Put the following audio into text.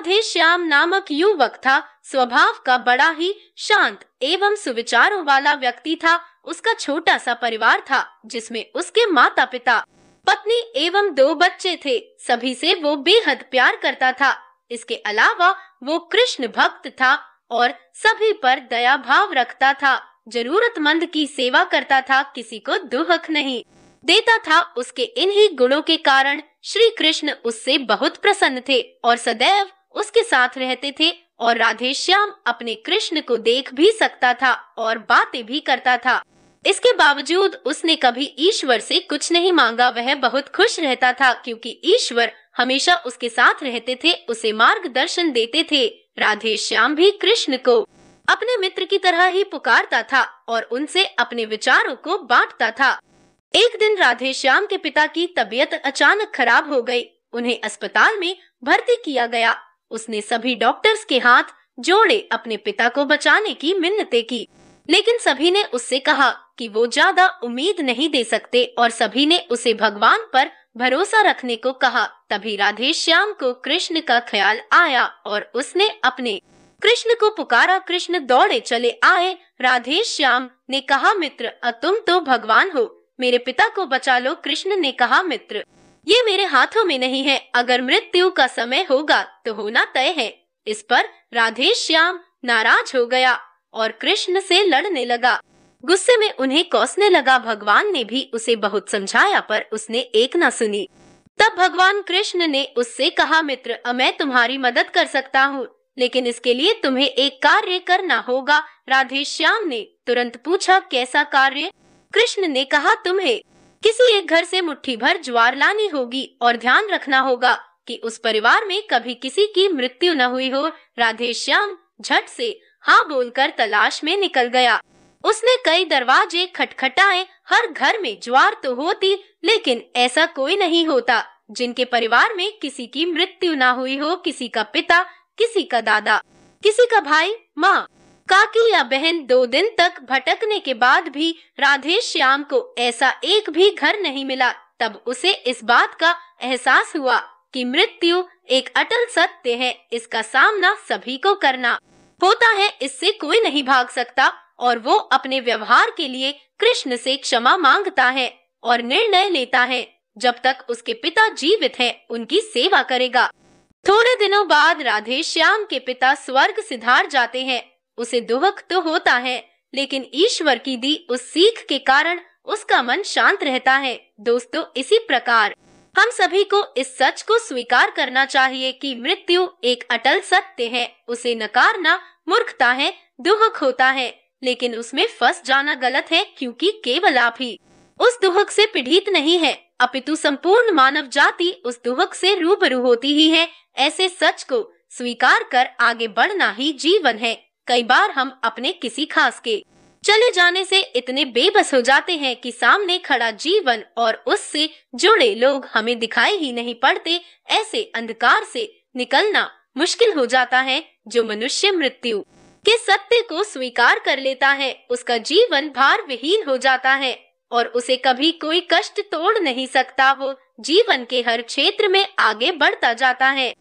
राधे श्याम नामक युवक था। स्वभाव का बड़ा ही शांत एवं सुविचारों वाला व्यक्ति था। उसका छोटा सा परिवार था, जिसमें उसके माता पिता पत्नी एवं दो बच्चे थे। सभी से वो बेहद प्यार करता था। इसके अलावा वो कृष्ण भक्त था और सभी पर दया भाव रखता था। जरूरतमंद की सेवा करता था, किसी को दुहक नहीं। देता था उसके इन्हीं गुणों के कारण श्री कृष्ण उससे बहुत प्रसन्न थे और सदैव उसके साथ रहते थे और राधे श्याम अपने कृष्ण को देख भी सकता था और बातें भी करता था। इसके बावजूद उसने कभी ईश्वर से कुछ नहीं मांगा। वह बहुत खुश रहता था क्योंकि ईश्वर हमेशा उसके साथ रहते थे, उसे मार्गदर्शन देते थे। राधे श्याम भी कृष्ण को अपने मित्र की तरह ही पुकारता था और उनसे अपने विचारों को बांटता था। एक दिन राधे श्याम के पिता की तबीयत अचानक खराब हो गई। उन्हें अस्पताल में भर्ती किया गया उसने सभी डॉक्टर्स के हाथ जोड़े अपने पिता को बचाने की मिन्नतें की। लेकिन सभी ने उससे कहा कि वो ज़्यादा उम्मीद नहीं दे सकते और सभी ने उसे भगवान पर भरोसा रखने को कहा। तभी राधे श्याम को कृष्ण का ख्याल आया और उसने अपने कृष्ण को पुकारा। कृष्ण दौड़े चले आए। राधे श्याम ने कहा, मित्र तुम तो भगवान हो। मेरे पिता को बचा लो। कृष्ण ने कहा, मित्र ये मेरे हाथों में नहीं है। अगर मृत्यु का समय होगा तो होना तय है। इस पर राधे श्याम नाराज़ हो गया और कृष्ण से लड़ने लगा। गुस्से में उन्हें कोसने लगा। भगवान ने भी उसे बहुत समझाया, पर उसने एक न सुनी। तब भगवान कृष्ण ने उससे कहा, मित्र मैं तुम्हारी मदद कर सकता हूँ, लेकिन इसके लिए तुम्हें एक कार्य करना होगा। राधे श्याम ने तुरंत पूछा, कैसा कार्य? कृष्ण ने कहा, तुम्हें किसी एक घर से मुट्ठी भर ज्वार लानी होगी और ध्यान रखना होगा कि उस परिवार में कभी किसी की मृत्यु न हुई हो। राधे श्याम झट से हाँ बोलकर तलाश में निकल गया। उसने कई दरवाजे खटखटाए, हर घर में ज्वार तो होती, लेकिन ऐसा कोई नहीं होता जिनके परिवार में किसी की मृत्यु ना हुई हो। किसी का पिता, किसी का दादा, किसी का भाई, माँ काकी या बहन दो दिन तक भटकने के बाद भी राधे श्याम को ऐसा एक भी घर नहीं मिला तब उसे इस बात का एहसास हुआ कि मृत्यु एक अटल सत्य है इसका सामना सभी को करना होता है इससे कोई नहीं भाग सकता और वो अपने व्यवहार के लिए कृष्ण से क्षमा माँगता है और निर्णय लेता है जब तक उसके पिता जीवित हैं, उनकी सेवा करेगा। थोड़े दिनों बाद राधे श्याम के पिता स्वर्ग सिधार जाते हैं उसे दुख तो होता है, लेकिन ईश्वर की दी उस सीख के कारण उसका मन शांत रहता है। दोस्तों, इसी प्रकार हम सभी को इस सच को स्वीकार करना चाहिए कि मृत्यु एक अटल सत्य है। उसे नकारना मूर्खता है, दुहक होता है, लेकिन उसमें फंस जाना गलत है, क्योंकि केवल आप ही। उस दुहक से पीड़ित नहीं है, अपितु संपूर्ण मानव जाति उस दुहक से रूबरू होती ही है। ऐसे सच को स्वीकार कर आगे बढ़ना ही जीवन है। कई बार हम अपने किसी खास के चले जाने से इतने बेबस हो जाते हैं कि सामने खड़ा जीवन और उससे जुड़े लोग हमें दिखाई ही नहीं पड़ते, ऐसे अंधकार से निकलना मुश्किल हो जाता है, जो मनुष्य मृत्यु के सत्य को स्वीकार कर लेता है, उसका जीवन भार विहीन हो जाता है और उसे कभी कोई कष्ट तोड़ नहीं सकता, वो जीवन के हर क्षेत्र में आगे बढ़ता जाता है।